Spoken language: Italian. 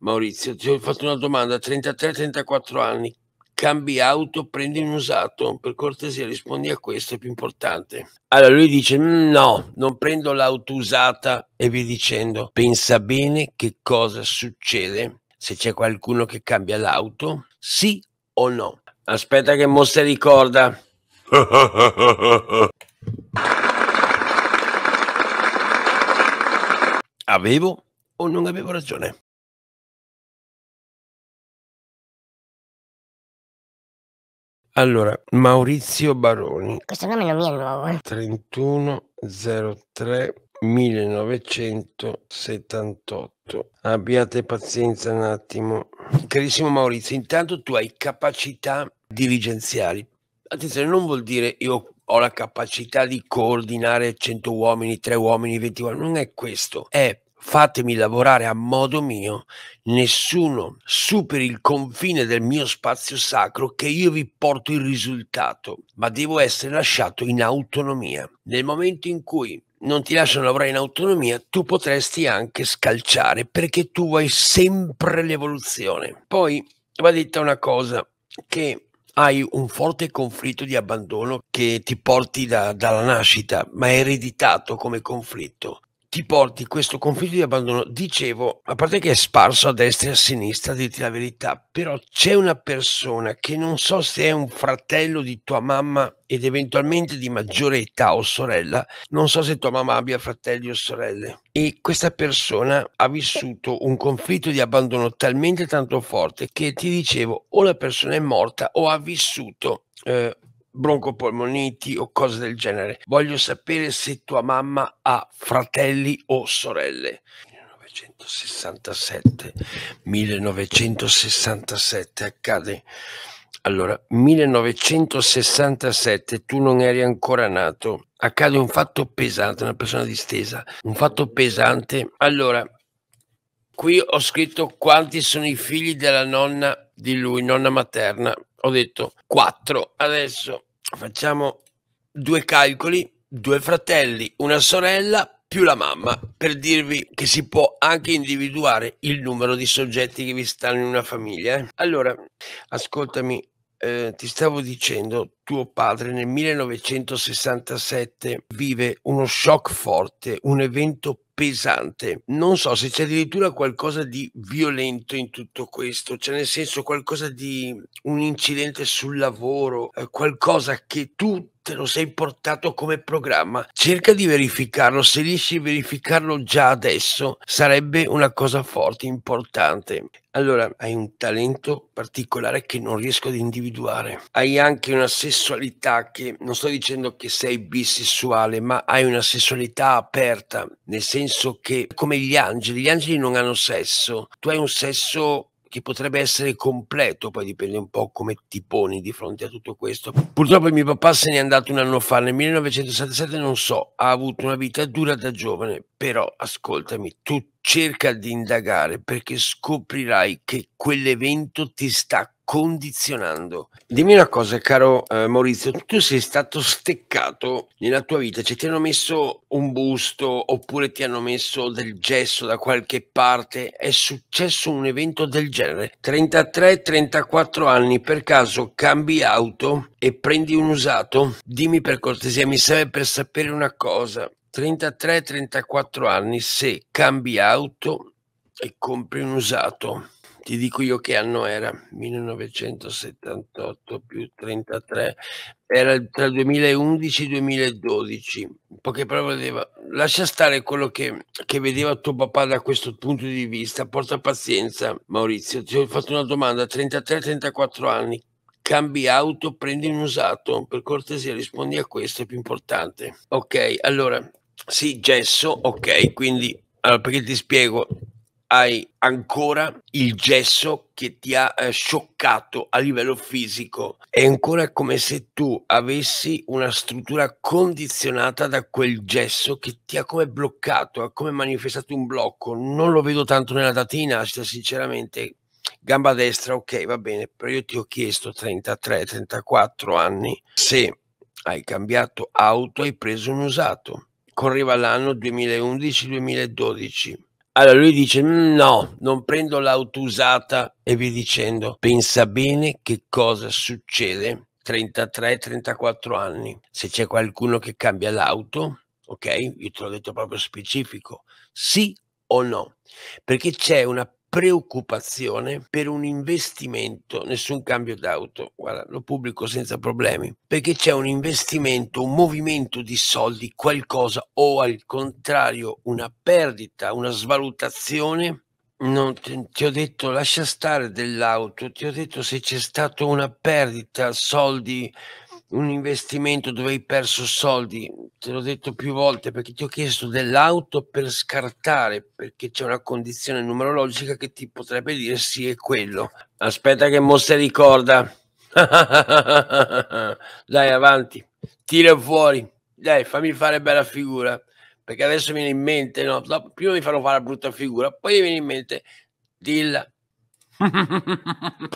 Maurizio, ti ho fatto una domanda, 33-34 anni, cambi auto, prendi un usato? Per cortesia rispondi a questo, è più importante. Allora lui dice "Mm, no, non prendo l'auto usata e via dicendo. Pensa bene che cosa succede se c'è qualcuno che cambia l'auto, sì o no. Aspetta che mo si ricorda. Avevo o non avevo ragione? Allora, Maurizio Baroni, Questo nome non mi è nuovo. eh. 31 03 1978. Abbiate pazienza un attimo. Carissimo Maurizio, intanto tu hai capacità dirigenziali. Attenzione, non vuol dire io ho la capacità di coordinare 100 uomini, 3 uomini, 20 uomini, non è questo. È fatemi lavorare a modo mio, nessuno superi il confine del mio spazio sacro che io vi porto il risultato, ma devo essere lasciato in autonomia. Nel momento in cui non ti lasciano lavorare in autonomia, tu potresti anche scalciare perché tu vuoi sempre l'evoluzione. Poi va detta una cosa che hai un forte conflitto di abbandono che ti porti da- dalla nascita, ma è ereditato come conflitto ti porti questo conflitto di abbandono. Dicevo, a parte che è sparso a destra e a sinistra, a la verità, però c'è una persona che non so se è un fratello di tua mamma ed eventualmente di maggiore età o sorella, non so se tua mamma abbia fratelli o sorelle. E questa persona ha vissuto un conflitto di abbandono talmente tanto forte che ti dicevo, o la persona è morta o ha vissuto eh, broncopolmoniti o cose del genere. Voglio sapere se tua mamma ha fratelli o sorelle. 1967, 1967 accade. Allora, 1967 tu non eri ancora nato. Accade un fatto pesante, una persona distesa, un fatto pesante. Allora, qui ho scritto quanti sono i figli della nonna di lui, nonna materna. Ho detto quattro. Adesso facciamo due calcoli, due fratelli, una sorella più la mamma, per dirvi che si può anche individuare il numero di soggetti che vi stanno in una famiglia. eh. Allora, ascoltami, eh, ti stavo dicendo, tuo padre nel 1967 vive uno shock forte, un evento pesante. Non so se c'è addirittura qualcosa di violento in tutto questo, cioè nel senso qualcosa di un incidente sul lavoro, eh, qualcosa che tu te lo sei portato come programma. Cerca di verificarlo, se riesci a verificarlo già adesso sarebbe una cosa forte, importante. Allora, hai un talento particolare che non riesco ad individuare. Hai anche una sessualità che non sto dicendo che sei bisessuale, ma hai una sessualità aperta, nel senso che come gli angeli, gli angeli non hanno sesso, tu hai un sesso che potrebbe essere completo, poi dipende un po' come ti poni di fronte a tutto questo. Purtroppo mio papà se n'è andato un anno fa, nel 1977 non so, ha avuto una vita dura da giovane, però ascoltami, tu cerca di indagare perché scoprirai che quell'evento ti sta condizionando. Dimmi una cosa, caro eh, Maurizio, tu sei stato steccato nella tua vita, cioè ti hanno messo un busto oppure ti hanno messo del gesso da qualche parte, è successo un evento del genere. 33-34 anni, per caso cambi auto e prendi un usato? Dimmi per cortesia, mi serve per sapere una cosa. 33-34 anni, se cambi auto e compri un usato, ti dico io che anno era, 1978 più 33, era tra il 2011 e il 2012. In poche parole, vedeva, lascia stare quello che, che vedeva tuo papà da questo punto di vista, porta pazienza, Maurizio. Ti ho fatto una domanda, 33-34 anni, cambi auto, prendi un usato, per cortesia rispondi a questo, è più importante. Ok, allora, sì, gesso, ok, quindi, allora, perché ti spiego, hai ancora il gesso che ti ha eh, scioccato a livello fisico. È ancora come se tu avessi una struttura condizionata da quel gesso che ti ha come bloccato, ha come manifestato un blocco. Non lo vedo tanto nella nascita, sinceramente. Gamba destra, ok, va bene, però io ti ho chiesto 33-34 anni se hai cambiato auto, hai preso un usato. Correva l'anno 2011-2012 Allora lui dice: "Mhmm, no, non prendo l'auto usata", e via dicendo. Pensa bene che cosa succede 33, 34 anni. Se c'è qualcuno che cambia l'auto, okay, io te l'ho detto proprio specifico, sì o no, perché c'è una preoccupazione per un investimento, nessun cambio d'auto, guarda lo pubblico senza problemi, perché c'è un investimento, un movimento di soldi, qualcosa o al contrario una perdita, una svalutazione? Non ti ti ho detto lascia stare dell'auto, ti ho detto se c'è stato una perdita, soldi, un investimento dove hai perso soldi, te l'ho detto più volte perché ti ho chiesto dell'auto per scartare, perché c'è una condizione numerologica che ti potrebbe dire sì è quello. Aspetta che mo se ricorda. Dai avanti, tira fuori. Dai, fammi fare bella figura, perché adesso viene in mente, no, dopo prima mi fanno fare brutta figura, poi viene in mente dilla.